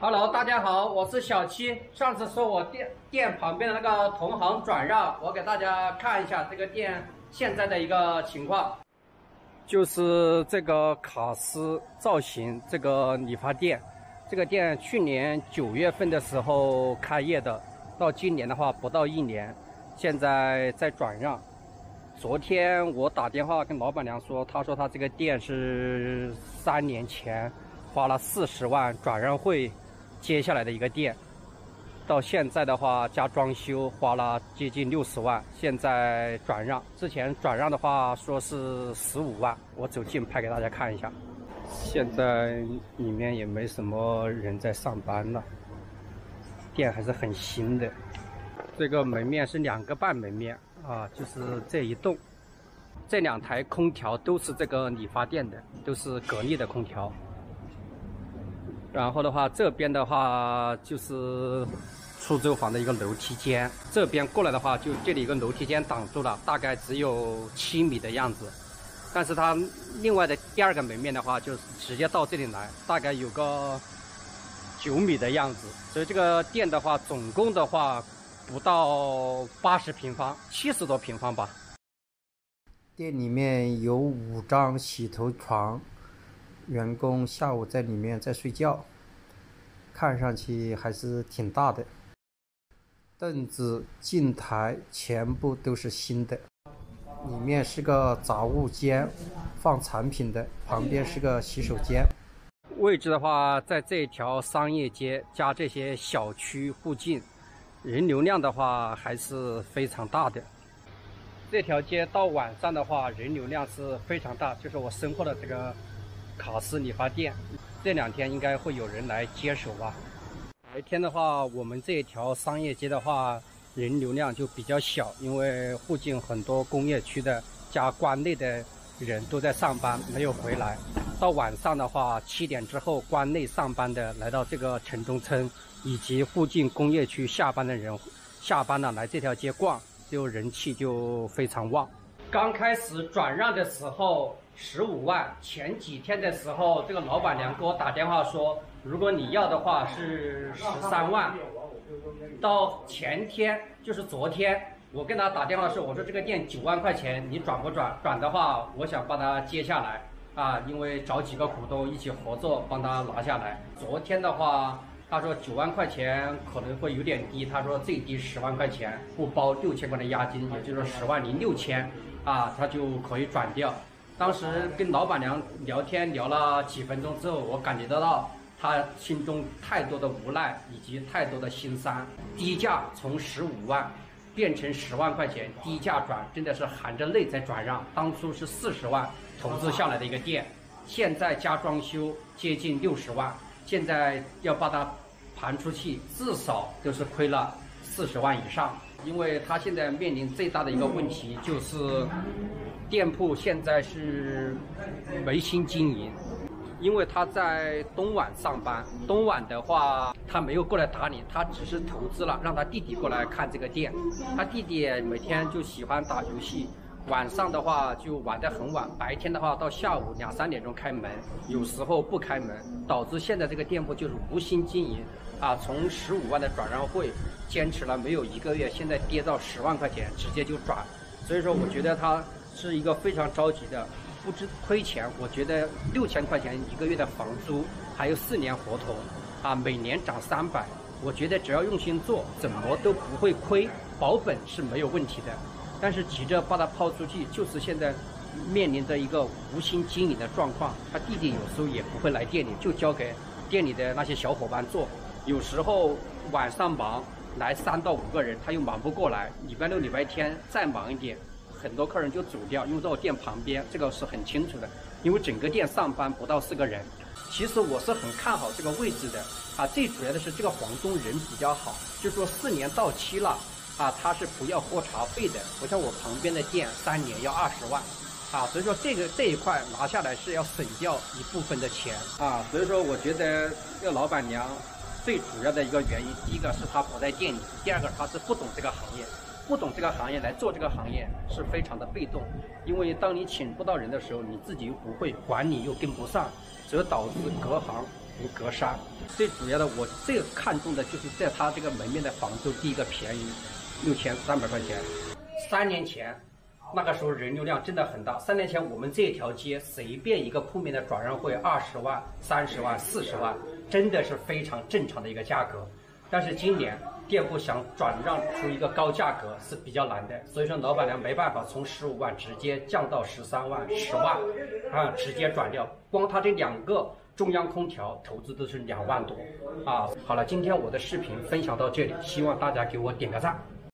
Hello，大家好，我是小七。上次说我店店旁边的那个同行转让，我给大家看一下这个店现在的一个情况。就是这个卡斯造型这个理发店，这个店去年九月份的时候开业的，到今年的话不到一年，现在在转让。昨天我打电话跟老板娘说，她说她这个店是三年前花了四十万转让费。接下来的一个店，到现在的话加装修花了接近六十万，现在转让，之前转让的话说是十五万，我走近拍给大家看一下，现在里面也没什么人在上班了，店还是很新的，这个门面是两个半门面啊，就是这一栋，这两台空调都是这个理发店的，都是格力的空调。然后的话，这边的话就是出租房的一个楼梯间。这边过来的话，就这里一个楼梯间挡住了，大概只有七米的样子。但是它另外的第二个门面的话，就是直接到这里来，大概有个九米的样子。所以这个店的话，总共的话不到八十平方，七十多平方吧。店里面有五张洗头床。员工下午在里面在睡觉，看上去还是挺大的。凳子、镜台全部都是新的。里面是个杂物间，放产品的，旁边是个洗手间。位置的话，在这条商业街加这些小区附近，人流量的话还是非常大的。这条街到晚上的话，人流量是非常大，就是我身后的这个。卡斯理发店，这两天应该会有人来接手吧。白天的话，我们这一条商业街的话，人流量就比较小，因为附近很多工业区的加关内的人都在上班，没有回来。到晚上的话，七点之后，关内上班的来到这个城中村以及附近工业区下班的人，下班了来这条街逛，就人气就非常旺。刚开始转让的时候。十五万，前几天的时候，这个老板娘给我打电话说，如果你要的话是十三万。到前天，就是昨天，我跟他打电话的时候，我说这个店九万块钱，你转不转？转的话，我想把它接下来啊，因为找几个股东一起合作，帮他拿下来。昨天的话，他说九万块钱可能会有点低，他说最低十万块钱，不包六千块的押金，也就是十万零六千，啊，他就可以转掉。当时跟老板娘聊天聊了几分钟之后，我感觉得到她心中太多的无奈以及太多的心酸。低价从十五万变成十万块钱，低价转真的是含着泪在转让。当初是四十万投资下来的一个店，现在加装修接近六十万，现在要把它盘出去，至少都是亏了四十万以上。因为他现在面临最大的一个问题就是。店铺现在是没心经营，因为他在东莞上班。东莞的话，他没有过来打理，他只是投资了，让他弟弟过来看这个店。他弟弟每天就喜欢打游戏，晚上的话就玩得很晚，白天的话到下午两三点钟开门，有时候不开门，导致现在这个店铺就是无心经营。啊，从十五万的转让会坚持了没有一个月，现在跌到十万块钱，直接就转。所以说，我觉得他。是一个非常着急的，不知亏钱。我觉得六千块钱一个月的房租，还有四年合同，啊，每年涨三百。我觉得只要用心做，怎么都不会亏，保本是没有问题的。但是急着把它抛出去，就是现在面临着一个无心经营的状况。他弟弟有时候也不会来店里，就交给店里的那些小伙伴做。有时候晚上忙，来三到五个人，他又忙不过来。礼拜六、礼拜天再忙一点。很多客人就走掉，因为在我店旁边，这个是很清楚的。因为整个店上班不到四个人，其实我是很看好这个位置的啊。最主要的是这个房东人比较好，就说四年到期了啊，他是不要喝茶费的，不像我旁边的店三年要二十万啊。所以说这个这一块拿下来是要省掉一部分的钱啊。所以说我觉得这个老板娘最主要的一个原因，第一个是他不在店里，第二个他是不懂这个行业。不懂这个行业来做这个行业是非常的被动，因为当你请不到人的时候，你自己又不会，管理又跟不上，则导致隔行无隔山。最主要的，我最看重的就是在他这个门面的房租，第一个便宜，六千三百块钱。三年前，那个时候人流量真的很大。三年前我们这条街随便一个铺面的转让费二十万、三十万、四十万，真的是非常正常的一个价格。但是今年店铺想转让出一个高价格是比较难的，所以说老板娘没办法从十五万直接降到十三万、十万，啊，直接转掉。光他这两个中央空调投资都是两万多，啊，好了，今天我的视频分享到这里，希望大家给我点个赞。